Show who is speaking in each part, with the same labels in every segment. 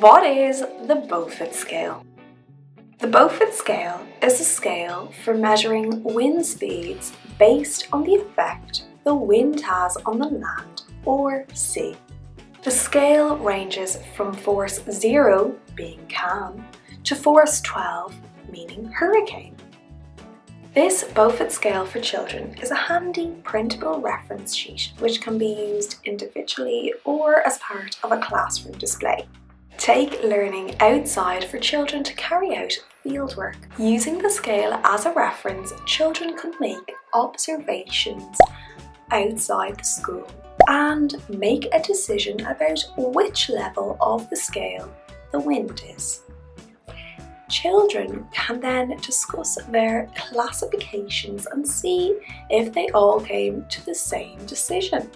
Speaker 1: What is the Beaufort scale? The Beaufort scale is a scale for measuring wind speeds based on the effect the wind has on the land or sea. The scale ranges from force 0, being calm, to force 12, meaning hurricane. This Beaufort scale for children is a handy printable reference sheet which can be used individually or as part of a classroom display. Take learning outside for children to carry out fieldwork. Using the scale as a reference, children can make observations outside the school and make a decision about which level of the scale the wind is. Children can then discuss their classifications and see if they all came to the same decision.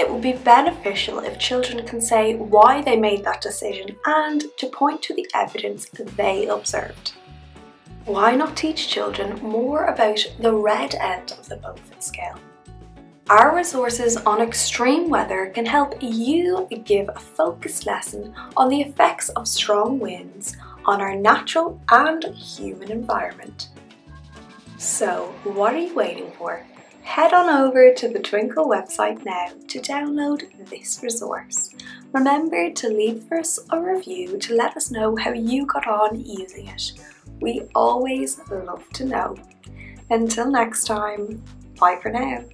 Speaker 1: It would be beneficial if children can say why they made that decision and to point to the evidence they observed. Why not teach children more about the red end of the Beaufort scale? Our resources on extreme weather can help you give a focused lesson on the effects of strong winds on our natural and human environment. So, what are you waiting for? Head on over to the Twinkl website now to download this resource. Remember to leave us a review to let us know how you got on using it. We always love to know. Until next time, bye for now.